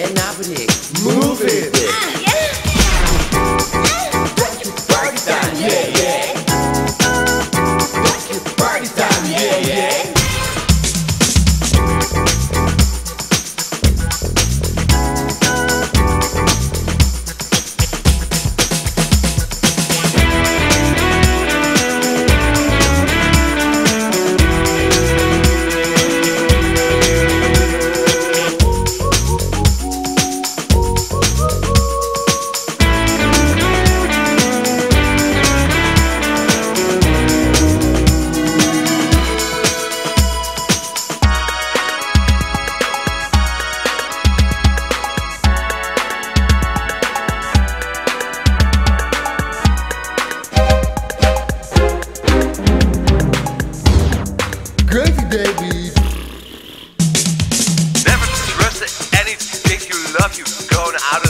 cannot predict. Move it. Ah, baby. Never trust anything you love you going out of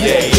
yeah.